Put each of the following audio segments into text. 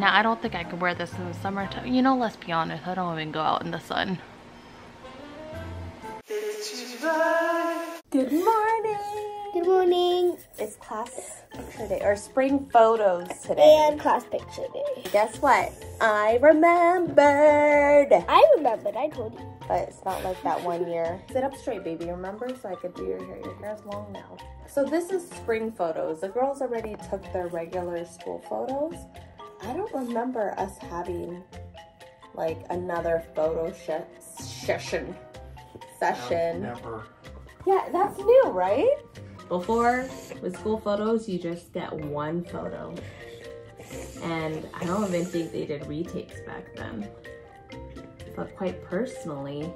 Now, I don't think I could wear this in the summertime. You know, let's be honest, I don't even go out in the sun. Good morning. Good morning. It's class picture day or spring photos today. And class picture day. Guess what? I remembered. I remembered, I told you. But it's not like that one year. Sit up straight, baby, remember? So I could do your hair. Your hair's long now. So this is spring photos. The girls already took their regular school photos. I don't remember us having like another photo sh- session. Session. Never. Yeah, that's new, right? Before, with school photos, you just get one photo. And I don't even think they did retakes back then. But quite personally,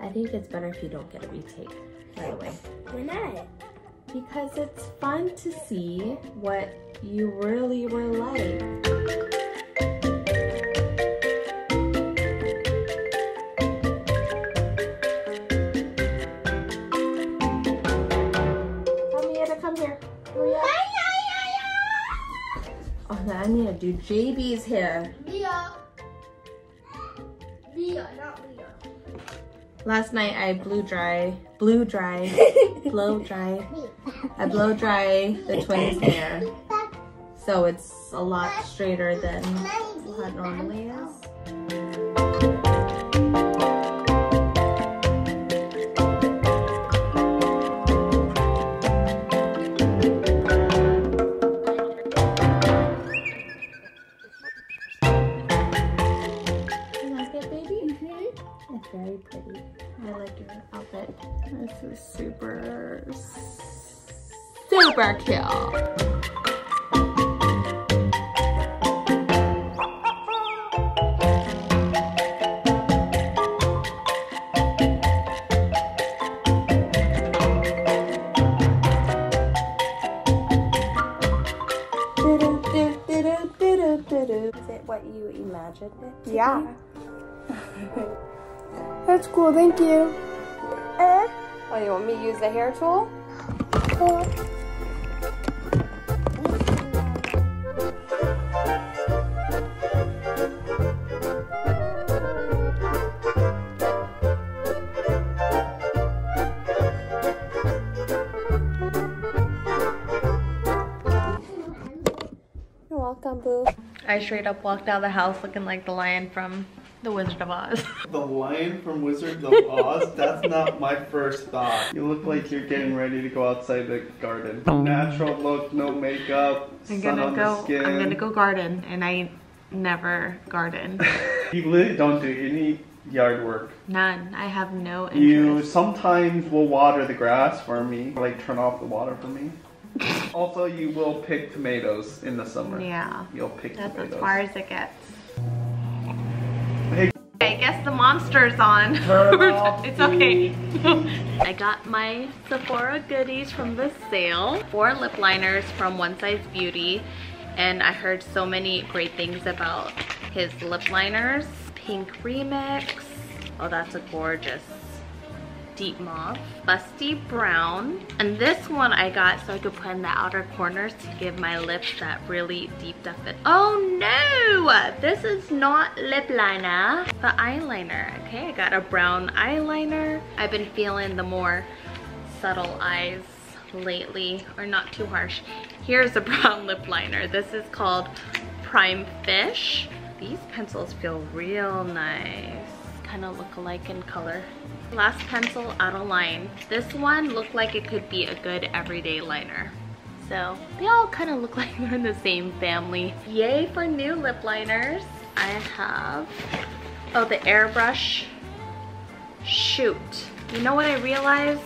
I think it's better if you don't get a retake right away. Why not? Because it's fun to see what you really were like. Come here. Hurry up. Oh, now I need to do JB's hair. Leah. Leah, not Leah. Last night I blew dry, blew dry, blow dry. I blow dry the twins' hair. So it's a lot straighter than what it normally is. You like it, baby? Mm-hmm. It's very pretty. I like your outfit. This is super, super cute. That's cool, thank you. Oh, you want me to use the hair tool? You're welcome, boo. I straight up walked out of the house looking like the lion from The Wizard of Oz. The lion from Wizard of Oz? That's not my first thought. You look like you're getting ready to go outside the garden. Oh. Natural look, no makeup, I'm sun gonna on go. the skin. I'm gonna go garden, and I never garden. You really don't do any yard work. None. I have no interest. You sometimes will water the grass for me, like turn off the water for me. also, you will pick tomatoes in the summer. Yeah. You'll pick That's tomatoes. as far as it gets. I guess the monster's on. It's okay. I got my Sephora goodies from the sale. Four lip liners from One Size Beauty. And I heard so many great things about his lip liners. Pink Remix. Oh, that's a gorgeous deep mauve, busty brown. And this one I got so I could put in the outer corners to give my lips that really deep definition. Oh no! This is not lip liner, the eyeliner. Okay, I got a brown eyeliner. I've been feeling the more subtle eyes lately, or not too harsh. Here's a brown lip liner. This is called Prime Fish. These pencils feel real nice kind of look alike in color. Last pencil out of line. This one looked like it could be a good everyday liner. So they all kind of look like they're in the same family. Yay for new lip liners. I have, oh, the airbrush. Shoot. You know what I realized?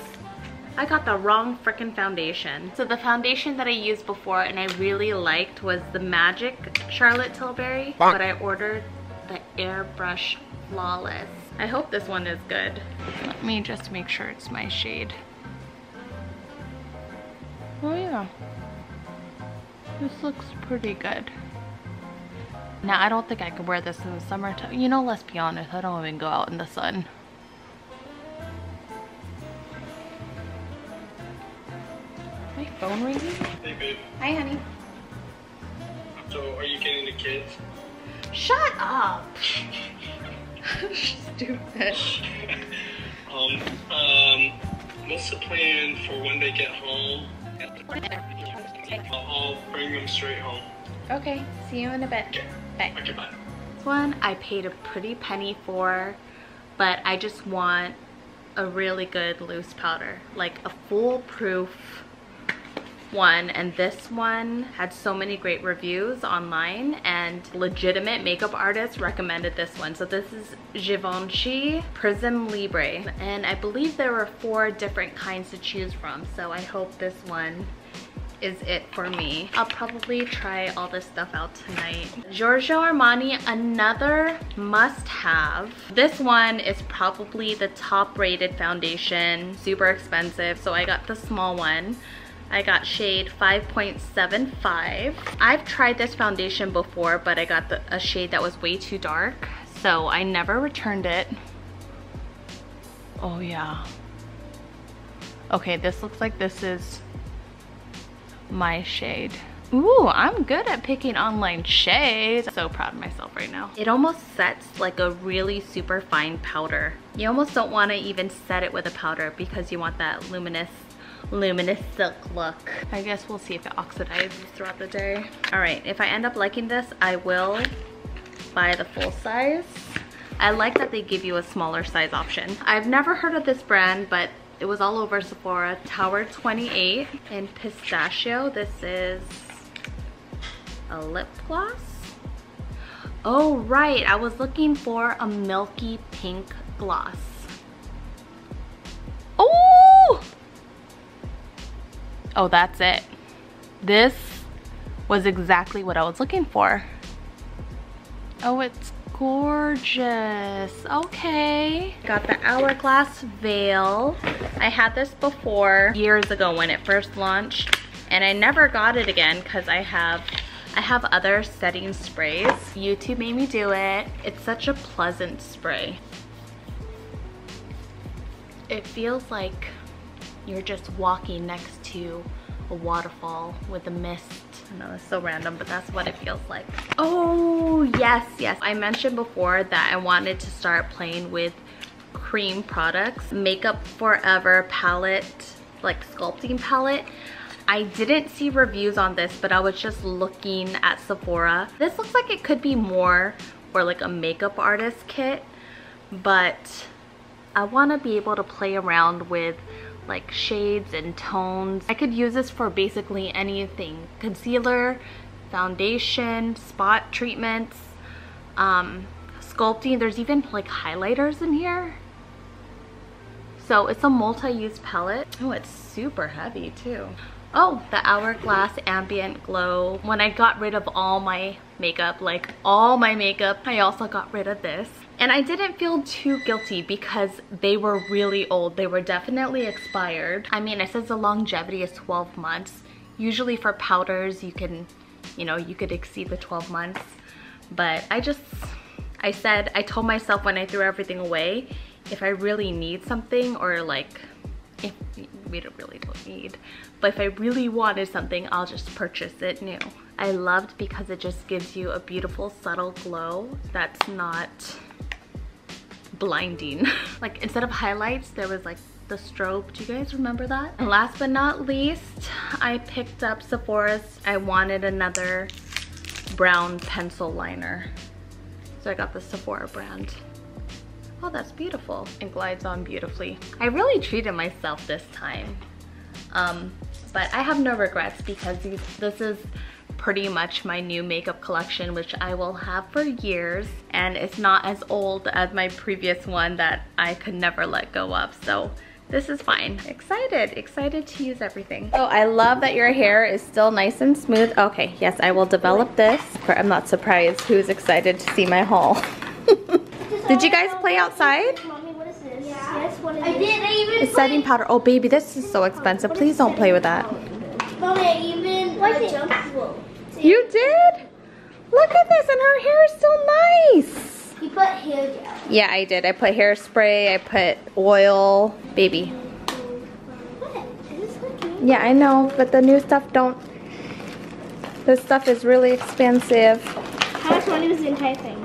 I got the wrong freaking foundation. So the foundation that I used before and I really liked was the Magic Charlotte Tilbury, but I ordered the Airbrush Flawless. I hope this one is good. Let me just make sure it's my shade. Oh yeah. This looks pretty good. Now, I don't think I could wear this in the summertime. You know, let's be honest, I don't even go out in the sun. My phone ringing? Hey, babe. Hi, honey. So are you getting the kids? Shut up. Stupid. Um, um, what's the plan for when they get home? I'll, I'll bring them straight home. Okay, see you in a bit. Bye. Okay, bye. This one I paid a pretty penny for, but I just want a really good loose powder, like a foolproof one and this one had so many great reviews online and legitimate makeup artists recommended this one so this is Givenchy Prisme Libre and I believe there were four different kinds to choose from so I hope this one is it for me. I'll probably try all this stuff out tonight. Giorgio Armani, another must have. This one is probably the top rated foundation, super expensive, so I got the small one. I got shade 5.75. I've tried this foundation before, but I got the, a shade that was way too dark, so I never returned it. Oh yeah. Okay, this looks like this is my shade. Ooh, I'm good at picking online shades. So proud of myself right now. It almost sets like a really super fine powder. You almost don't want to even set it with a powder because you want that luminous luminous silk look. I guess we'll see if it oxidizes throughout the day. All right, if I end up liking this, I will buy the full size. I like that they give you a smaller size option. I've never heard of this brand, but it was all over Sephora. Tower 28 in pistachio. This is a lip gloss. Oh, right. I was looking for a milky pink gloss. Oh, that's it. This was exactly what I was looking for. Oh, it's gorgeous. Okay. Got the Hourglass Veil. I had this before years ago when it first launched and I never got it again because I have I have other setting sprays. YouTube made me do it. It's such a pleasant spray. It feels like you're just walking next to a waterfall with a mist. I know it's so random, but that's what it feels like. Oh, yes, yes. I mentioned before that I wanted to start playing with cream products. Make Up For Ever palette, like sculpting palette. I didn't see reviews on this, but I was just looking at Sephora. This looks like it could be more for like a makeup artist kit, but I want to be able to play around with like shades and tones. I could use this for basically anything. Concealer, foundation, spot treatments, um, sculpting. There's even like highlighters in here. So it's a multi-use palette. Oh, it's super heavy too. Oh, the Hourglass Ambient Glow. When I got rid of all my makeup, like all my makeup, I also got rid of this. And I didn't feel too guilty because they were really old. They were definitely expired. I mean, it says the longevity is 12 months. Usually for powders, you can, you know, you could exceed the 12 months. But I just, I said, I told myself when I threw everything away, if I really need something or like, if we don't really don't need, but if I really wanted something, I'll just purchase it new. I loved because it just gives you a beautiful subtle glow that's not blinding. like instead of highlights, there was like the strobe. Do you guys remember that? And last but not least, I picked up Sephora's. I wanted another brown pencil liner. So I got the Sephora brand. Oh, that's beautiful. It glides on beautifully. I really treated myself this time. Um, but I have no regrets because this is pretty much my new makeup collection which I will have for years and it's not as old as my previous one that I could never let go of so this is fine. Excited, excited to use everything. Oh, I love that your hair is still nice and smooth. Okay, yes, I will develop this. I'm not surprised who's excited to see my haul. Did you guys play outside? Mommy, what is this? Yeah. Yes, what is I did. I even It's setting powder. Oh, baby, this is so expensive. Please don't play with that. Mommy, I even uh, jumped. Whoa. You did? Look at this, and her hair is still nice. You put hair gel. Yeah, I did. I put hairspray, I put oil. Baby. What? Is this looking? Yeah, I know, but the new stuff don't This stuff is really expensive. How much money was the entire thing?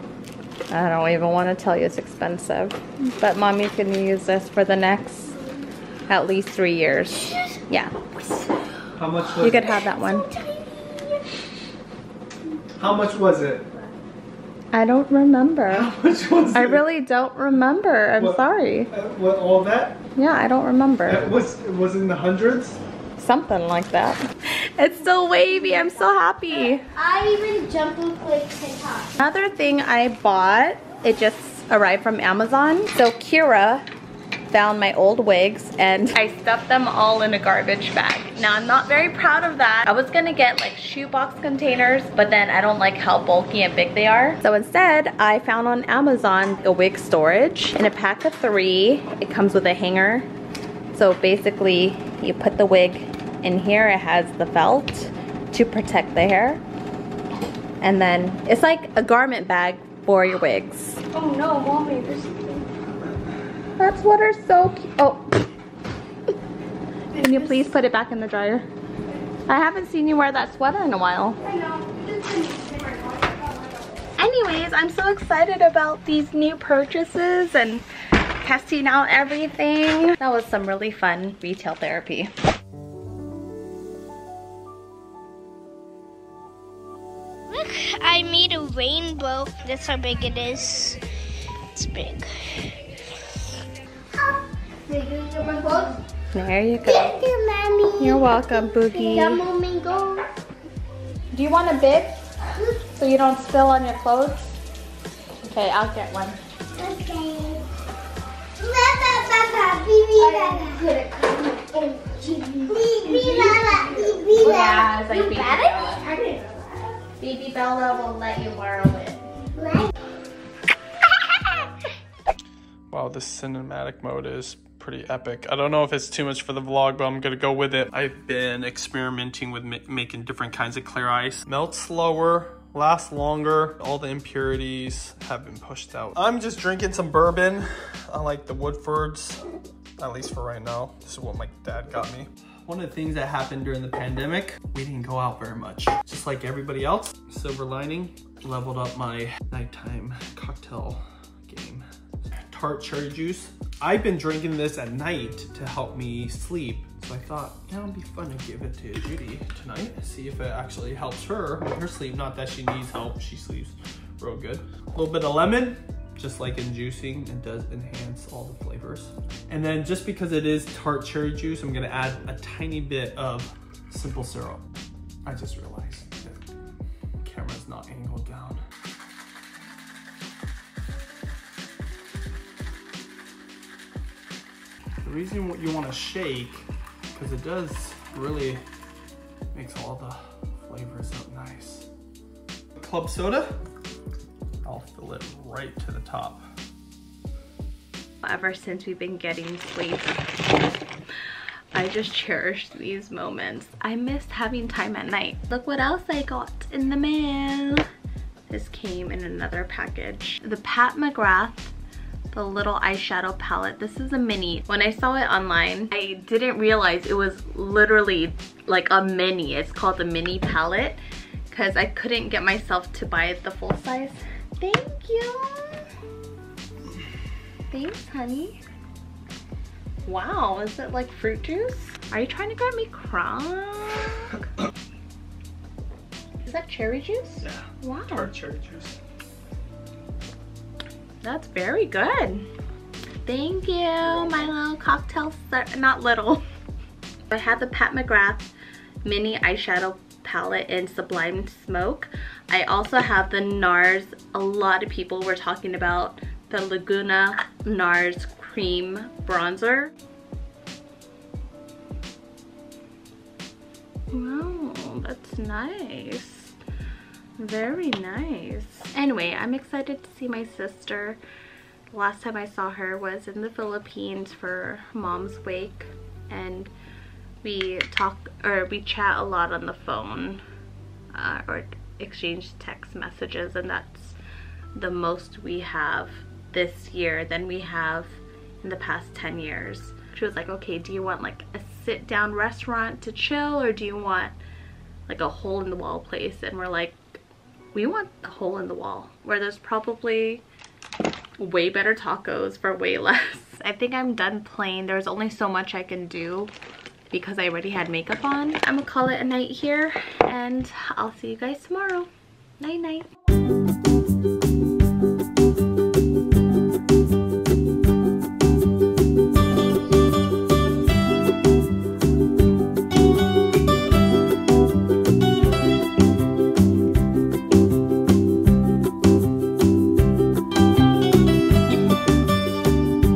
I don't even want to tell you it's expensive. But mommy can use this for the next at least three years. Yeah, How much was you could it? have that one. How much was it? I don't remember. How much was I it? really don't remember. I'm What? sorry. Uh, what all that? Yeah, I don't remember. It was it was in the hundreds. Something like that. It's so wavy. I'm so happy. I even jumped with like 10. Another thing I bought, it just arrived from Amazon. So Keira found my old wigs and I stuffed them all in a garbage bag. Now I'm not very proud of that. I was gonna get like shoebox containers, but then I don't like how bulky and big they are. So instead, I found on Amazon a wig storage in a pack of three. It comes with a hanger. So basically, you put the wig in here. It has the felt to protect the hair. And then it's like a garment bag for your wigs. Oh no, mommy, this oh. is That sweater's so cute. Oh. Can you please put it back in the dryer? I haven't seen you wear that sweater in a while. I know. Anyways, I'm so excited about these new purchases and testing out everything. That was some really fun retail therapy. Rainbow. That's how big it is. It's big. There you go. Thank you, Mommy. You're welcome, Boogie. Do you want a bib so you don't spill on your clothes? Okay, I'll get one. Okay. Yeah, it's like Baby Bella. will let you borrow it. Wow, this cinematic mode is pretty epic. I don't know if it's too much for the vlog, but I'm gonna go with it. I've been experimenting with ma making different kinds of clear ice. Melts slower, lasts longer. All the impurities have been pushed out. I'm just drinking some bourbon. I like the Woodfords, at least for right now. This is what my dad got me. One of the things that happened during the pandemic, we didn't go out very much. Just like everybody else, silver lining, leveled up my nighttime cocktail game tart cherry juice. I've been drinking this at night to help me sleep. So I thought, yeah, it'd be fun to give it to Judy tonight. See if it actually helps her with her sleep. Not that she needs help, she sleeps real good. A little bit of lemon, just like in juicing, it does enhance all the flavors. And then just because it is tart cherry juice, I'm gonna add a tiny bit of simple syrup. I just realized that camera's not angled down. The reason what you want to shake, because it does really makes all the flavors up nice. Club soda, I'll fill it right to the top. Ever since we've been getting sleep, I just cherish these moments. I miss having time at night. Look what else I got in the mail. This came in another package. The Pat McGrath the little eyeshadow palette. This is a mini. When I saw it online, I didn't realize it was literally like a mini. It's called the mini palette because I couldn't get myself to buy the full size. Thank you. Thanks, honey. Wow, is it like fruit juice? Are you trying to get me crunk? Is that cherry juice? Yeah, Wow. tart cherry juice. That's very good. Thank you, my little cocktail not little. I have the Pat McGrath mini eyeshadow palette in Sublime Smoke. I also have the NARS, a lot of people were talking about the Laguna NARS Cream Bronzer. Wow, that's nice. Very nice. Anyway, I'm excited to see my sister. Last time I saw her was in the Philippines for mom's wake and we talk or we chat a lot on the phone uh, or exchange text messages and that's the most we have this year than we have in the past 10 years. She was like, okay, do you want like a sit down restaurant to chill or do you want like a hole in the wall place and we're like, we want a hole in the wall where there's probably way better tacos for way less. I think I'm done playing. There's only so much I can do because I already had makeup on. I'm gonna call it a night here and I'll see you guys tomorrow. Night night.